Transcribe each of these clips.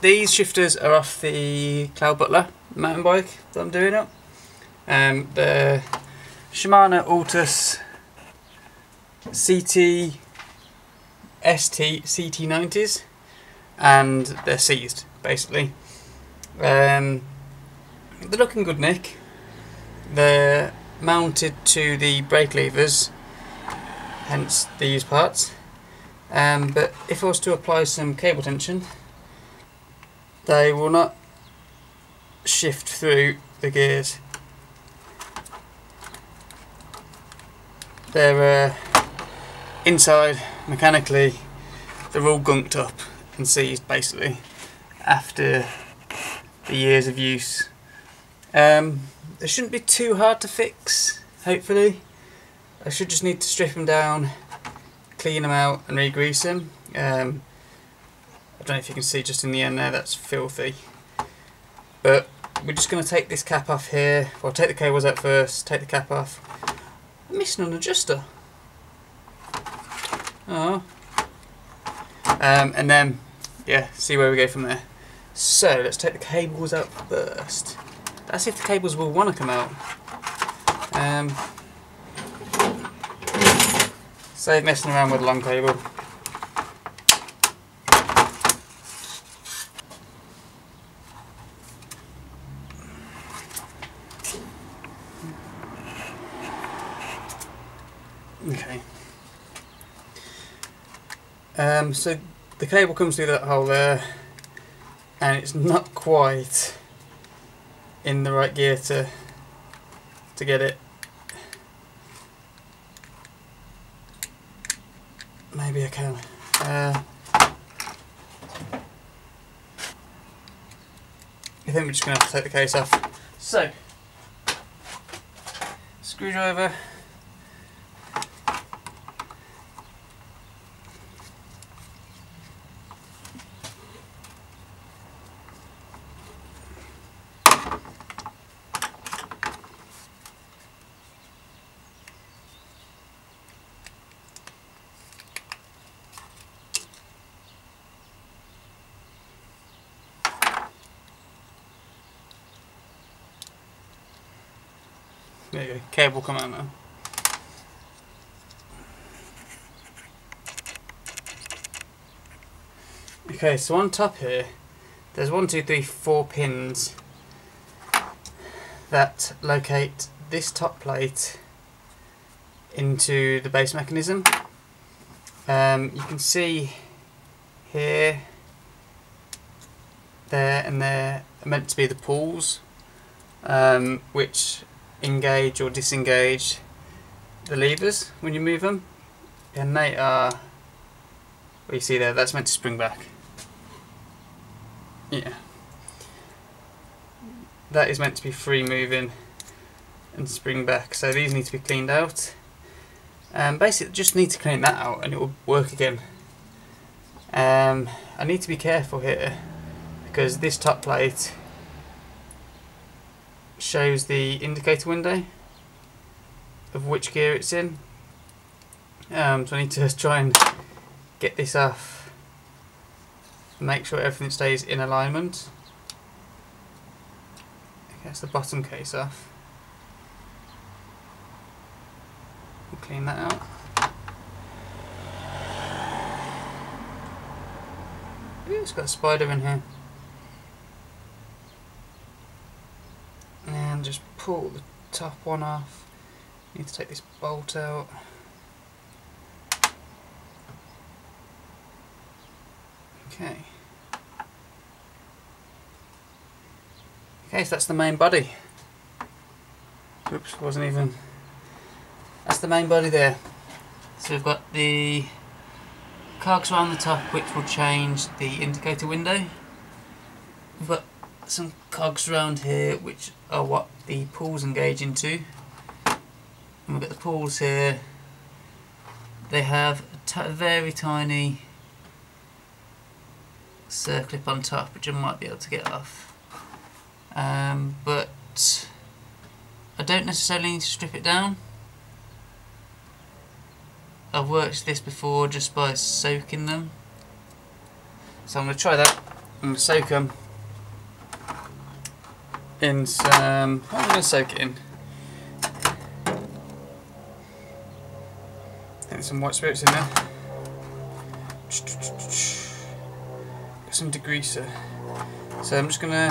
these shifters are off the Claud Butler mountain bike that I'm doing up. Um, the Shimano Altus CT ST CT90s and they're seized basically. Um, they're looking good nick. They're mounted to the brake levers, hence these parts. Um, but if I was to apply some cable tension, they will not shift through the gears. They're uh, inside mechanically, they're all gunked up and seized basically after the years of use. Um, they shouldn't be too hard to fix, hopefully. I should just need to strip them down, clean them out and re-grease them. Um, don't know if you can see just in the end there, that's filthy. But we're just going to take this cap off here. Well, take the cables out first, take the cap off. I'm missing an adjuster. Oh. Um, and then, yeah, see where we go from there. So, let's take the cables out first. That's if the cables will want to come out. Um, save messing around with long cable. Okay. Um, so the cable comes through that hole there and it's not quite in the right gear to to get it. Maybe I can. Uh, I think we're just going to have to take the case off. So screwdriver There you go, cable come out now. Okay, so on top here, there's one, two, three, four pins that locate this top plate into the base mechanism. Um, you can see here, there and there are meant to be the pawls, um, which engage or disengage the levers when you move them. And they are what you see there that's meant to spring back. Yeah. That is meant to be free moving and spring back. So these need to be cleaned out. And um, basically just need to clean that out and it will work again. Um, I need to be careful here because this top plate shows the indicator window of which gear it's in. Um, so I need to try and get this off, make sure everything stays in alignment. Okay, that's the bottom case off. We'll clean that out. Ooh, it's got a spider in here. And just pull the top one off. Need to take this bolt out. Okay. Okay, so that's the main body. Oops, wasn't even. That's the main body there. So we've got the cogs around the top which will change the indicator window. We've got some cogs around here which are what the pawls engage into. And we've got the pawls here. They have a very tiny circlip on top which I might be able to get off. Um, but I don't necessarily need to strip it down. I've worked this before just by soaking them. So I'm going to try that. I'm going to soak them in some. What am I going to soak it in? And some white spirits in there. Some degreaser. So I'm just going to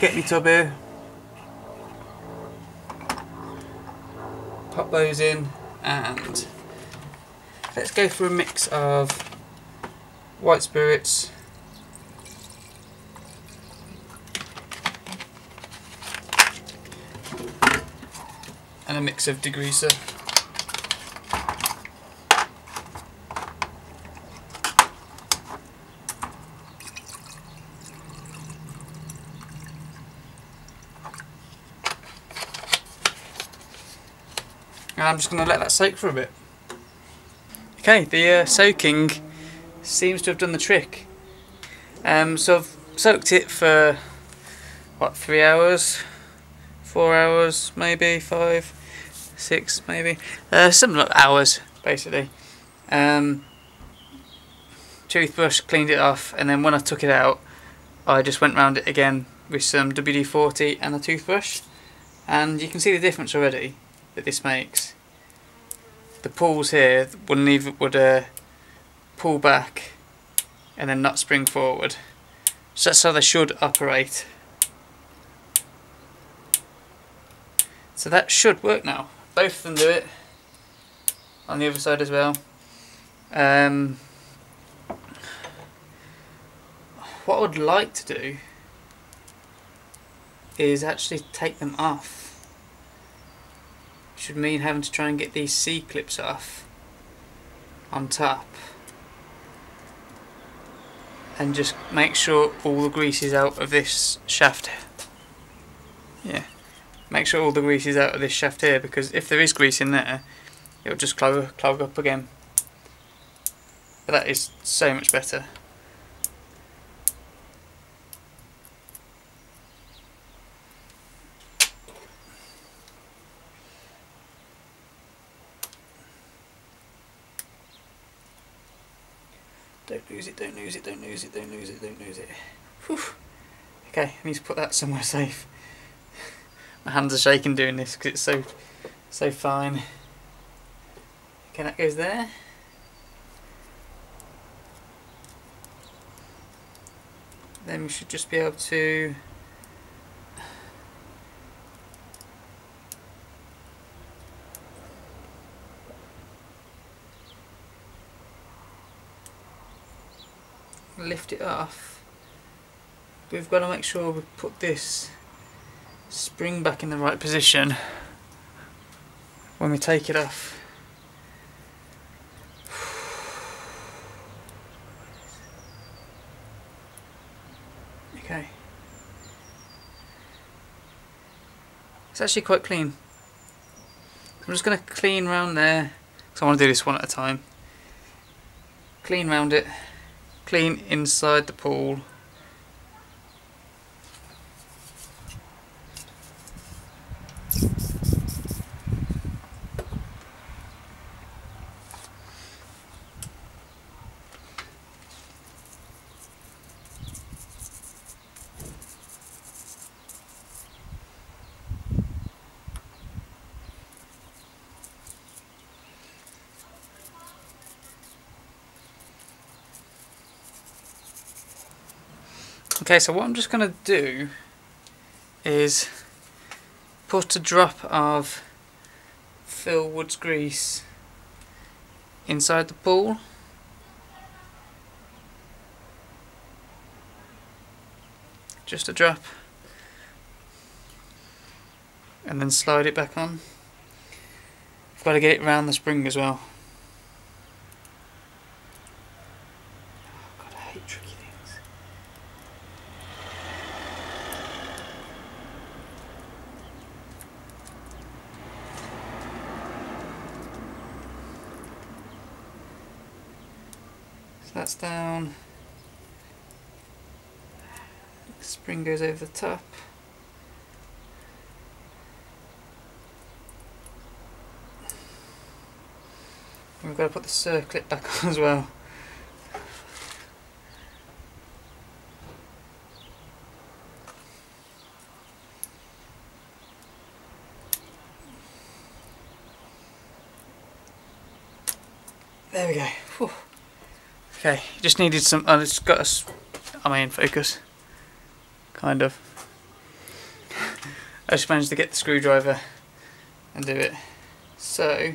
get my tub here. Pop those in and let's go for a mix of white spirits and a mix of degreaser. And I'm just going to let that soak for a bit. Okay, the uh, soaking seems to have done the trick. Um, so I've soaked it for, what, three hours? Four hours, maybe, five, six, maybe. Uh, some hours, basically. Um, toothbrush, cleaned it off, and then when I took it out, I just went round it again with some WD-40 and a toothbrush. And you can see the difference already that this makes the pawls here wouldn't even would uh, pull back and then not spring forward. So that's how they should operate. So that should work now. Both of them do it. On the other side as well. Um, what I would like to do is actually take them off should mean having to try and get these C-clips off on top and just make sure all the grease is out of this shaft yeah make sure all the grease is out of this shaft here because if there is grease in there it'll just clog, clog up again but that is so much better Don't lose it, don't lose it, don't lose it, don't lose it, don't lose it. Whew. Okay, I need to put that somewhere safe. My hands are shaking doing this because it's so, so fine. Okay, that goes there. Then we should just be able to lift it off we've got to make sure we put this spring back in the right position when we take it off. Okay. It's actually quite clean. I'm just going to clean round there because I want to do this one at a time. Clean round it. Clean inside the pawl. Okay, so what I'm just going to do is put a drop of Phil Woods grease inside the pawl. Just a drop. And then slide it back on. I've got to get it around the spring as well. that's down. Spring goes over the top. And we've got to put the circlip back on as well. There we go. Whew. Okay, just needed some. Uh, I just got us. Am I in focus? Kind of. I just managed to get the screwdriver and do it. So,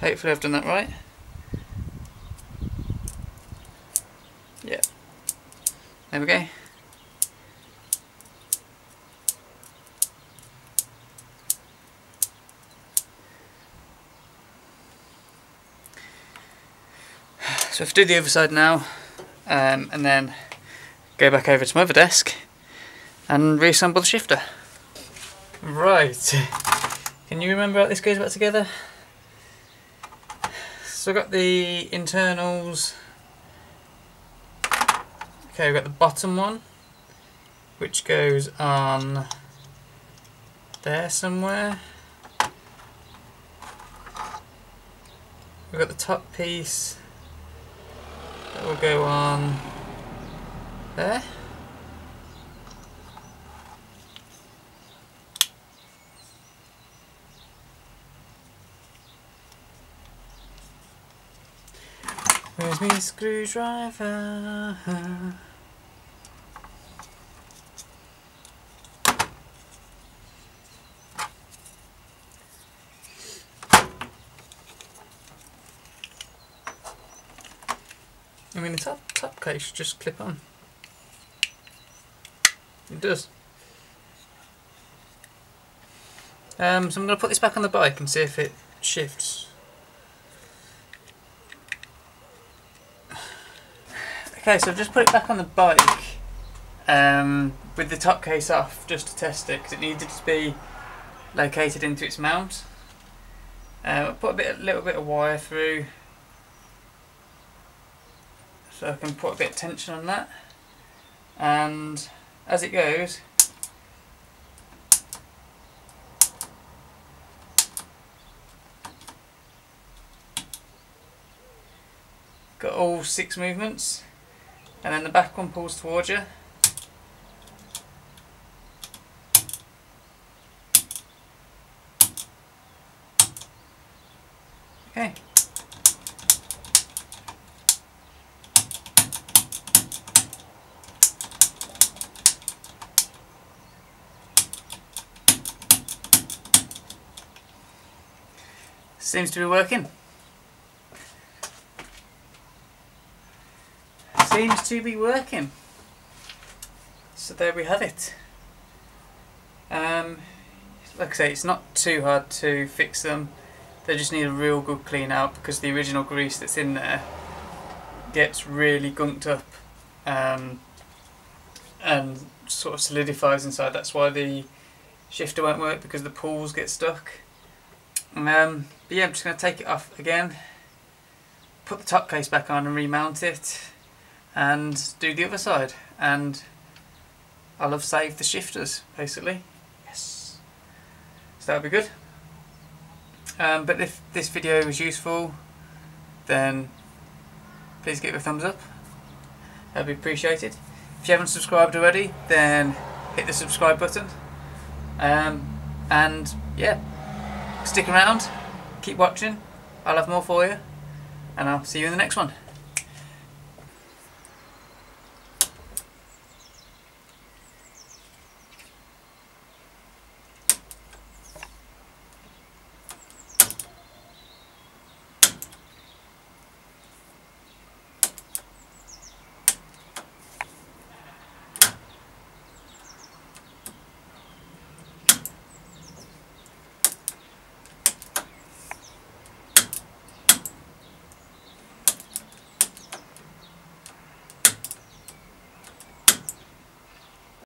hopefully I've done that right. Yeah. There we go. So if I do the other side now, um, and then go back over to my other desk and reassemble the shifter. Right, can you remember how this goes back together? So I've got the internals, okay we've got the bottom one, which goes on there somewhere. We've got the top piece that will go on there. Where's my screwdriver? Top, case just clip on. It does. Um, so I'm going to put this back on the bike and see if it shifts. Okay, so I've just put it back on the bike um, with the top case off just to test it because it needed to be located into its mount. Uh, I put a bit, a little bit of wire through so I can put a bit of tension on that. And as it goes got all six movements. And then the back one pulls towards you okay Seems to be working. Seems to be working. So there we have it. Um, like I say, it's not too hard to fix them. They just need a real good clean out because the original grease that's in there gets really gunked up um, and sort of solidifies inside. That's why the shifter won't work because the pawls get stuck. Um, but yeah, I'm just going to take it off again, put the top case back on and remount it, and do the other side. And I'll have saved the shifters, basically. Yes. So that'll be good. Um, but if this video was useful, then please give it a thumbs up. That'd be appreciated. If you haven't subscribed already, then hit the subscribe button. Um, and yeah, stick around, keep watching, I'll have more for you, and I'll see you in the next one.